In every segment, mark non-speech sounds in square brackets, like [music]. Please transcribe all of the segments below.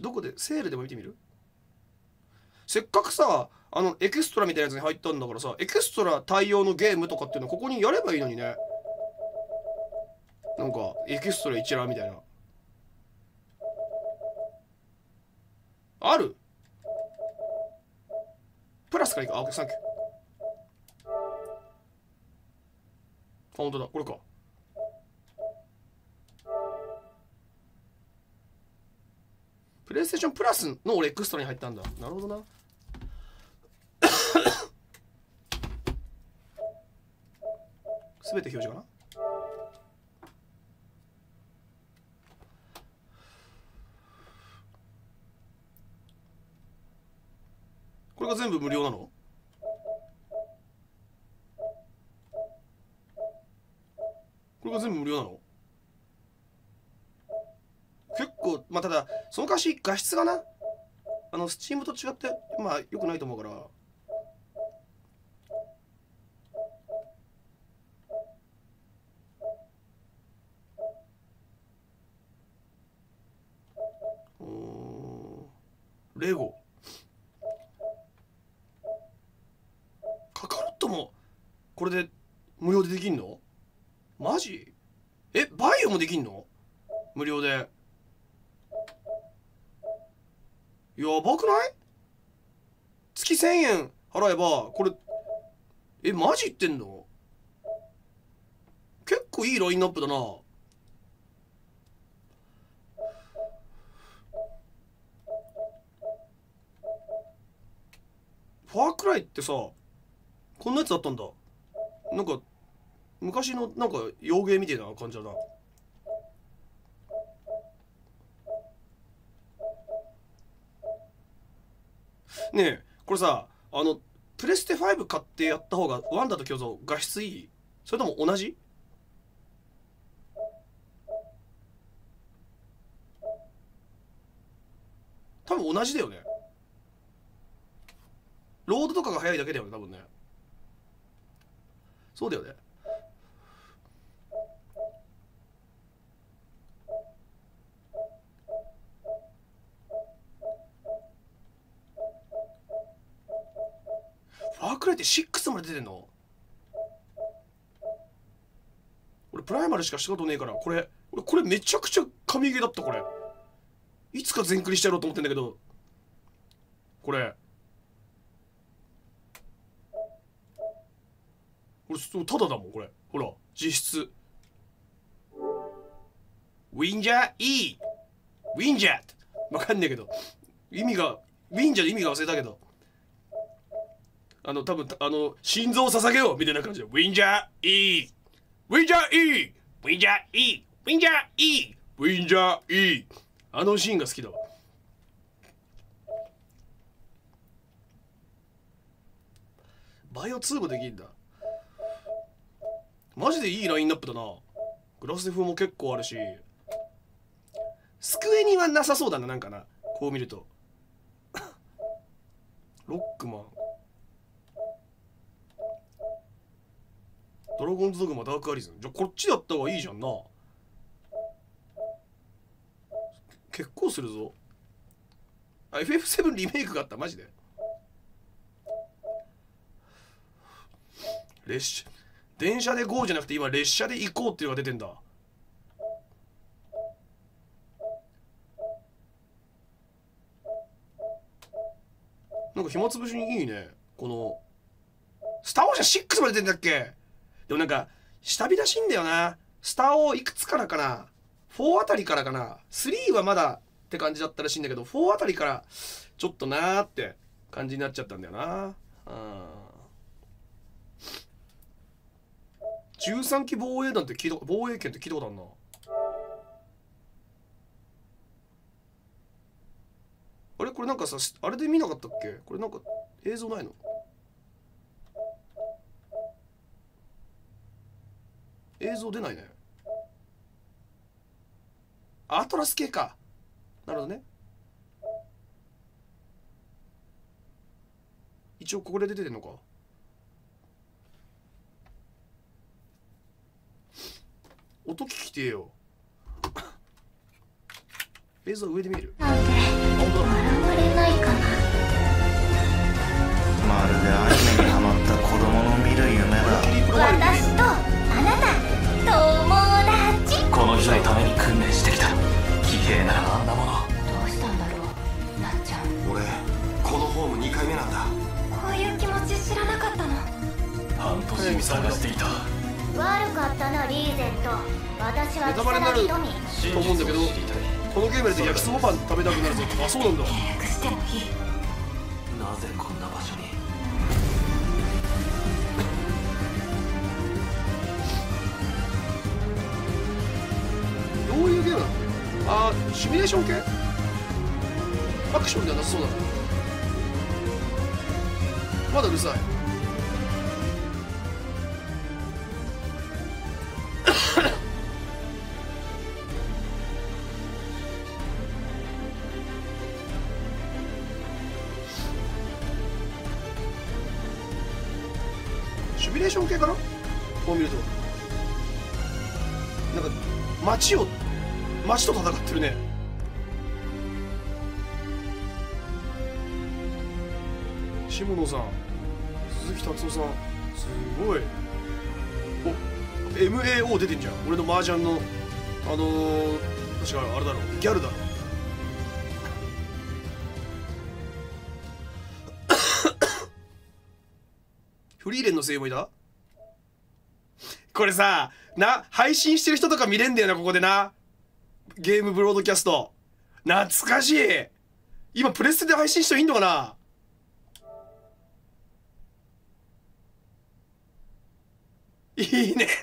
どこでセールでも見てみる？せっかくさあのエクストラみたいなやつに入ったんだからさエクストラ対応のゲームとかっていうのここにやればいいのにね。なんかエキストラ一覧みたいな。ある？プラスからいく？あ、OK サンキュー。あ、本当だ。これか。プレイステーションプラスの俺エクストラに入ったんだ。なるほどな。[coughs] すべて表示かな？これが全部無料なの？これが全部無料なの結構まあただそのかし画質がなあのスチームと違ってまあよくないと思うから。うんレゴ。カカロットもこれで無料でできんの？マジ？えバイオもできんの？無料で。やばくない？月1000円払えばこれえマジ言ってんの？結構いいラインナップだな。ファークライってさこんなやつだったんだ。なんか昔のなんか洋芸みたいな感じだな。ねえこれさあのプレステ5買ってやった方がワンダと巨像画質いい？それとも同じ？多分同じだよね。ロードとかが早いだけだよね多分ね。そうだよねファークライって6まで出てんの？俺プライマルしかしたことねえからこれ俺これめちゃくちゃ神ゲーだったこれ。いつか全クリしてやろうと思ってんだけど。これ。これそうただだもんこれ。ほら実質。ウィンジャー E! ウィンジャーってわかんねえけど。意味がウィンジャーで意味が忘れたけど。あの多分あの心臓を捧げようみたいな感じでウィンジャー E! ウィンジャー E! ウィンジャー E! ウィンジャー E! ウィンジャー E! あのシーンが好きだわ。バイオ2もできんだ。マジでいいラインナップだな。グラスデフも結構あるし。スクエニはなさそうだななんかな。こう見ると。ロックマン。ラゴンズドグマダークアリズ。ンじゃこっちだった方がいいじゃんな。結構するぞ。あ FF7 リメイクがあった。マジで。列車。電車で GO じゃなくて今列車で行こうっていうのが出てんだ。なんか暇つぶしにいいね。このスター・ウォーシャン6まで出てんだっけ？でもなんか下火らしいんだよな。スターをいくつからかな。4あたりからかな。3はまだって感じだったらしいんだけど4あたりからちょっとなーって感じになっちゃったんだよな。うん13機防衛団って聞いた防衛権って聞いたことあるな。あれ？これなんかさあれで見なかったっけ？これなんか映像ないの？映像出ないね。アトラス系か。なるほどね。一応ここで出てるのか。音聞きてえよ。映像上で見る。Okay. われ騎兵ならあんなもの。どうしたんだろうなっちゃん。俺このホーム2回目なんだ。こういう気持ち知らなかったの。半年も探してい。た悪かったなリーゼント。私はネタバレになる草薙富と思うんだけどこのゲームで焼きそばパン食べたくなるぞあそうなんだ。契約してもいいなぜこんな場所に？どういうゲームなの？あシミュレーション系？アクションではなさそうだな。まだうるさい。[coughs] シミュレーション系かな？こう見ると。なんか街を街と戦ってるね。下野さん鈴木達夫さんすごい。お MAO 出てんじゃん。俺の麻雀のあのー、確かあれだろ。ギャルだろ。[coughs] フリーレンの声優もいたこれさな配信してる人とか見れんだよなここでな。ゲームブロードキャスト。懐かしい。今プレステで配信していいのかな？いいね。[laughs]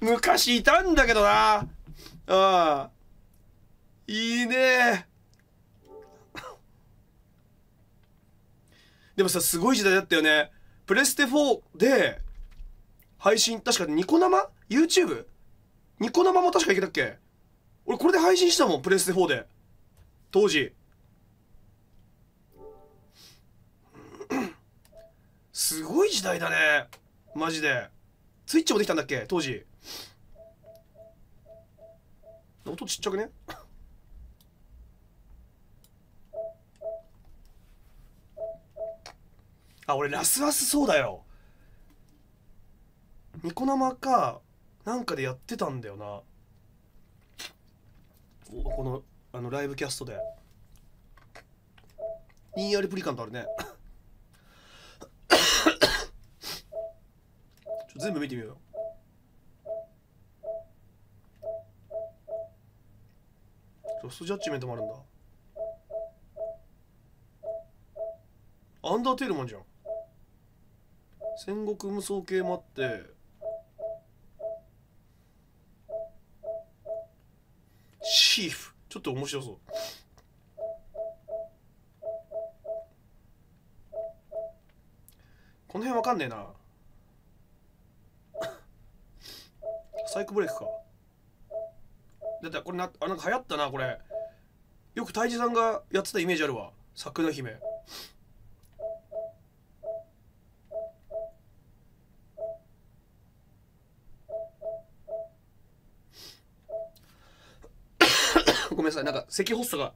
昔いたんだけどな。ああいいね。でもさすごい時代だったよね。プレステ4で配信確かニコ生 ?YouTube? ニコ生も確かいけたっけ？俺これで配信したもんプレステ4で。当時。[coughs] すごい時代だね。マジで。スイッチもできたんだっけ？当時。音ちっちゃくね？あ俺ラスアスそうだよ。ニコ生か。なんかでやってたんだよな。このあのライブキャストで。ニーアリプリカントあるね。全部見てみようよ。ロストジャッジメントもあるんだ。アンダーテールマンじゃん。戦国無双系もあって。シーフ。ちょっと面白そう。この辺わかんねえな。[coughs] サイクブレイクか。だってこれなあなんか流行ったなこれ。よく泰治さんがやってたイメージあるわ。桜姫。ごめんなさい。なんか咳発作が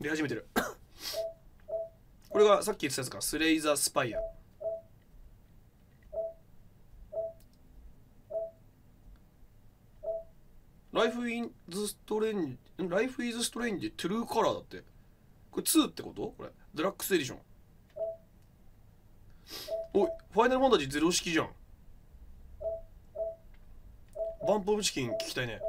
出始めてる。[coughs] これがさっき言ってたやつか。スレイザースパイア。ライフインズストレンジライフイズストレンジトゥルーカラーだって。これ2ってこと？これ。デラックスエディションおいファイナルファンタジーゼロ式じゃん。バンプオブチキン聞きたいね。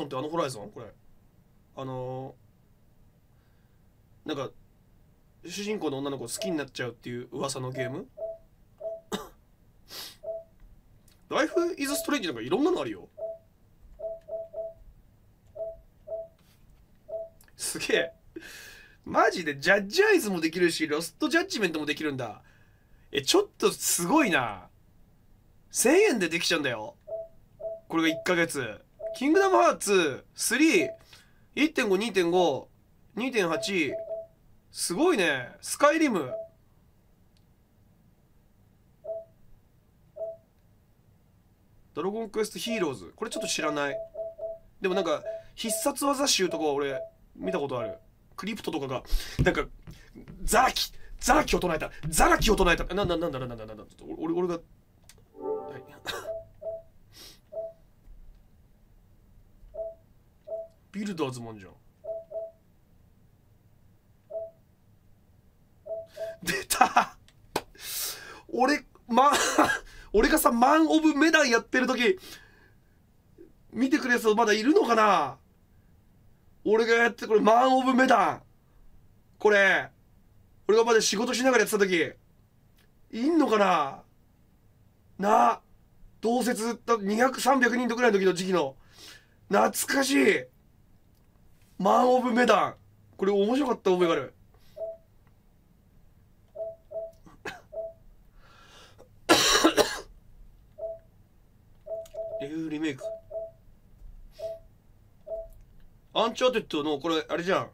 ゾンってあのホライゾンこれ。あのー、なんか主人公の女の子好きになっちゃうっていう噂のゲーム？ライフイズストレンジなんかいろんなのあるよ。すげえ。マジでジャッジアイズもできるしロストジャッジメントもできるんだ。えちょっとすごいな。1000円でできちゃうんだよ。これが1ヶ月。キングダムハーツ3 1.5、2.5、2.8すごいねスカイリムドラゴンクエストヒーローズこれちょっと知らない。でもなんか必殺技集とかは俺見たことある。クリプトとかが。なんかザラキザラキを唱えた。ザラキを唱えた。なななんだなんだなんだなんだ。ちょっと俺俺がはい。ビルダーズもんじゃん。出た。俺ま [laughs] 俺がさマン・オブ・メダンやってる時見てくれる人まだいるのかな？俺がやってこれマン・オブ・メダン。これ俺がまだ仕事しながらやってた時いんのかな？なあ同説200300人とぐらいの時の時期の。懐かしい。マン・オブ・メダン。これ面白かった覚えがある。[coughs] えー、リメイク。アンチャーテッドのこれあれじゃん。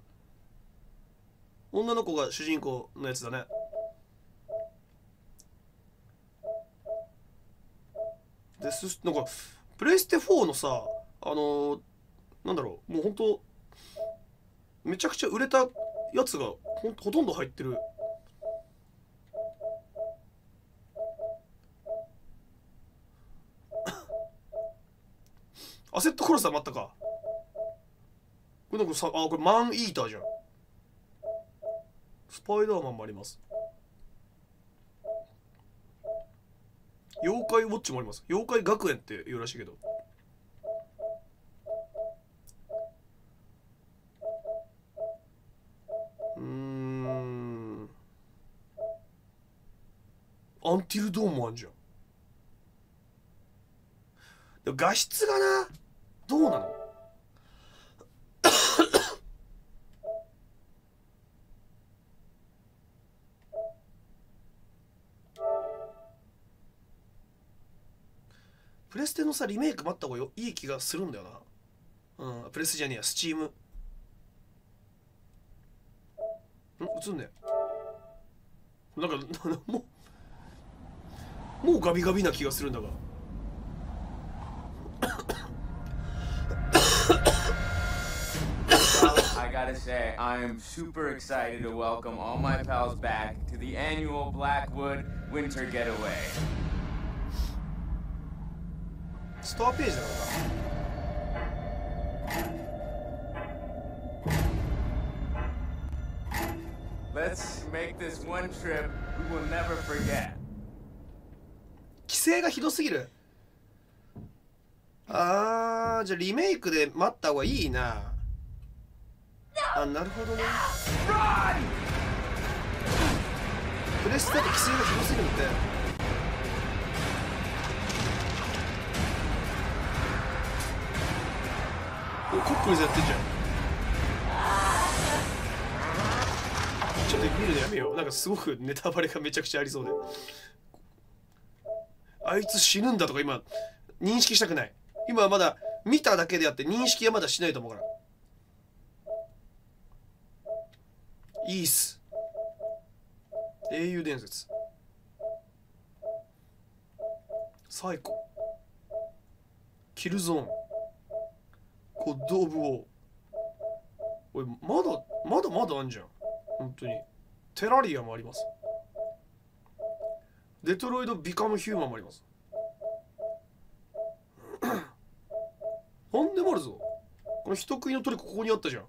女の子が主人公のやつだね。ですなんかプレイステ4のさあのーなんだろう。もうほんとめちゃくちゃ売れたやつがほほとんど入ってる。[coughs] アセットクロスはまったか。これなんかさあこれマンイーターじゃん。スパイダーマンもあります。妖怪ウォッチもあります。妖怪学園っていうらしいけどうーんアンティルドーンもあんじゃん。でも画質がなどうなの？[coughs] プレステのさリメイク待った方がいい気がするんだよな。うんプレステじゃねえやスチーム。ん？映んねえ。なんかもう [laughs] もうガビガビな気がするんだが Well, I gotta say, I am super excited to welcome all my pals back to the annual Blackwood Winter Getaway. ストアページだからな Let's make this one trip we will never forget. 規制がひどすぎる。あーじゃあリメイクで待った方がいいな。あなるほどね。プレステだと規制がひどすぎるんでおコックリズやってんじゃん。ちょっと見るのやめよう。なんかすごくネタバレがめちゃくちゃありそうで。あいつ死ぬんだとか今認識したくない。今はまだ見ただけであって認識はまだしないと思うから。いいっす。英雄伝説。サイコ。キルゾーン。ゴッド・オブ・ウォー。おいまだまだまだあんじゃん。本当に。テラリアもあります。デトロイド・ビカム・ヒューマンもあります。[coughs] なんでもあるぞ。この人食いのトリコここにあったじゃん。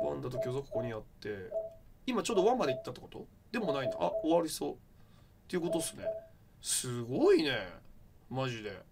ワンダと巨像ここにあって。今ちょうどワンまで行ったってこと？でもないな。あ終わりそう。っていうことっすね。すごいね。マジで。